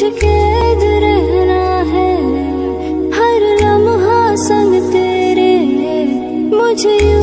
मुझ कैद रहना है। हर लम्हा संग तेरे। मुझे